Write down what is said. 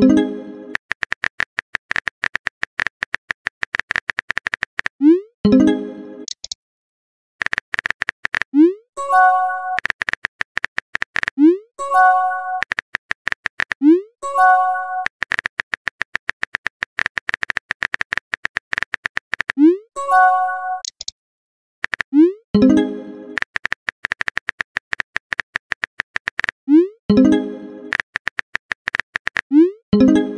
thank you you.